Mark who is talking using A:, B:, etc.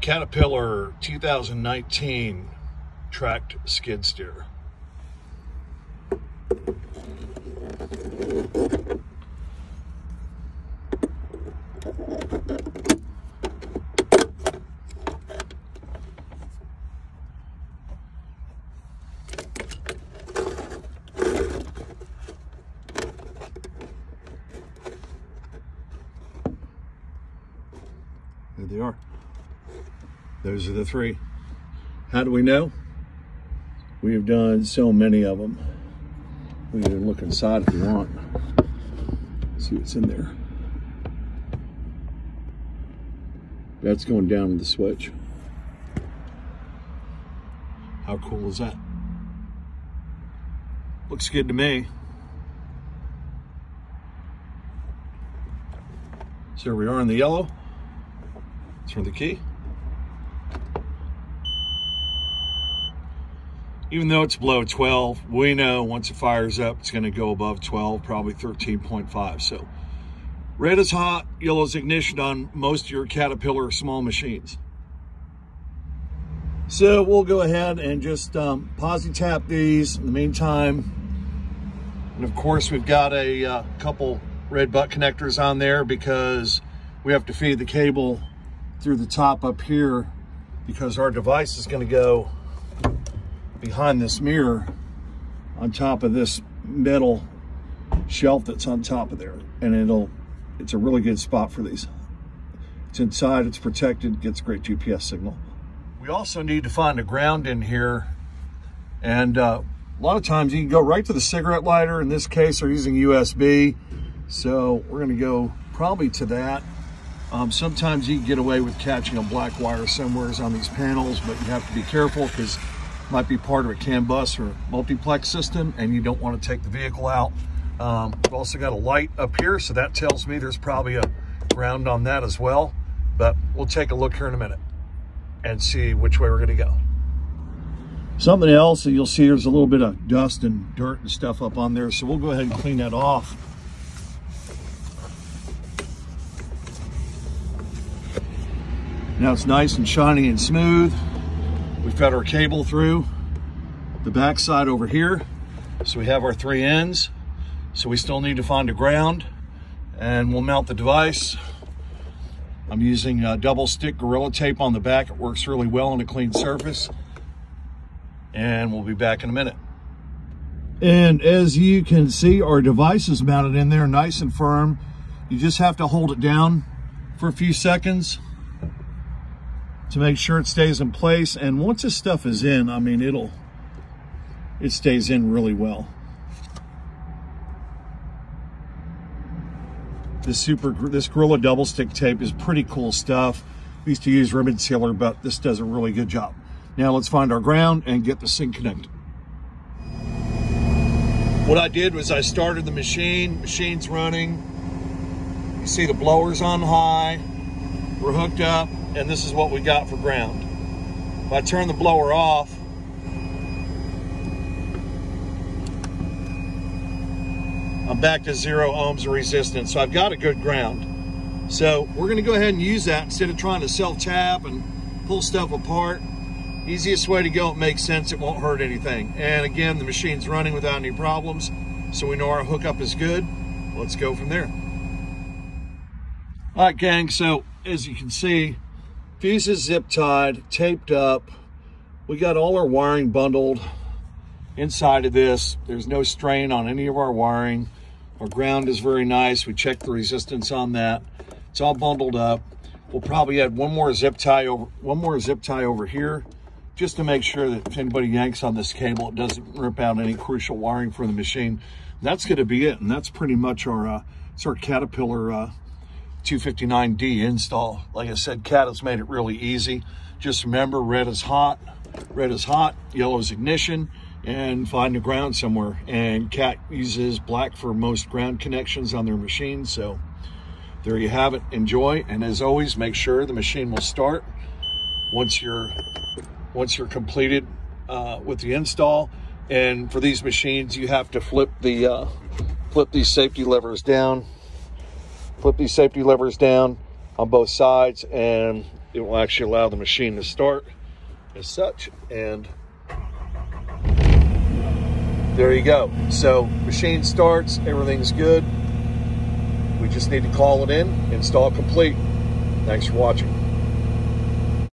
A: Caterpillar 2019 tracked skid steer. There they are. Those are the three. How do we know? We have done so many of them. We can look inside if you want. See what's in there. That's going down the switch. How cool is that? Looks good to me. So here we are in the yellow. Turn the key. Even though it's below 12, we know once it fires up, it's going to go above 12, probably 13.5. So red is hot, yellow is ignition on most of your Caterpillar small machines. So we'll go ahead and just um, posi tap these in the meantime. And of course, we've got a uh, couple red butt connectors on there because we have to feed the cable through the top up here because our device is going to go behind this mirror on top of this metal shelf that's on top of there. And it'll it's a really good spot for these. It's inside it's protected gets great gps signal. We also need to find a ground in here. And uh, a lot of times you can go right to the cigarette lighter in this case they're using usb so we're going to go probably to that. Um, sometimes you can get away with catching a black wire somewhere on these panels but you have to be careful because might be part of a CAN bus or multiplex system and you don't want to take the vehicle out. Um, we've also got a light up here, so that tells me there's probably a ground on that as well. But we'll take a look here in a minute and see which way we're going to go. Something else that you'll see there's a little bit of dust and dirt and stuff up on there, so we'll go ahead and clean that off. Now it's nice and shiny and smooth. Fed our cable through the backside over here. So we have our three ends. So we still need to find a ground and we'll mount the device. I'm using a double stick Gorilla Tape on the back. It works really well on a clean surface. And we'll be back in a minute. And as you can see, our device is mounted in there nice and firm. You just have to hold it down for a few seconds to make sure it stays in place. And once this stuff is in, I mean, it'll, it stays in really well. This super, this Gorilla double stick tape is pretty cool stuff. We used to use ribbon sealer, but this does a really good job. Now let's find our ground and get the sync connected. What I did was I started the machine, machine's running. You see the blowers on high. We're hooked up and this is what we got for ground. If I turn the blower off, I'm back to zero ohms of resistance. So I've got a good ground. So we're gonna go ahead and use that instead of trying to self-tap and pull stuff apart. Easiest way to go, it makes sense, it won't hurt anything. And again, the machine's running without any problems, so we know our hookup is good. Let's go from there. All right, gang, so as you can see, Fuse is zip tied, taped up. We got all our wiring bundled inside of this. There's no strain on any of our wiring. Our ground is very nice. We checked the resistance on that. It's all bundled up. We'll probably add one more zip tie over one more zip tie over here just to make sure that if anybody yanks on this cable, it doesn't rip out any crucial wiring for the machine. That's going to be it. And that's pretty much our, uh, it's our Caterpillar uh, 259D install. Like I said, Cat has made it really easy. Just remember, red is hot, red is hot, yellow is ignition, and find the ground somewhere. And Cat uses black for most ground connections on their machine. So there you have it. Enjoy. And as always, make sure the machine will start once you're once you're completed uh, with the install. And for these machines, you have to flip the uh, flip these safety levers down flip these safety levers down on both sides and it will actually allow the machine to start as such and there you go. So machine starts, everything's good. We just need to call it in, install complete. Thanks for watching.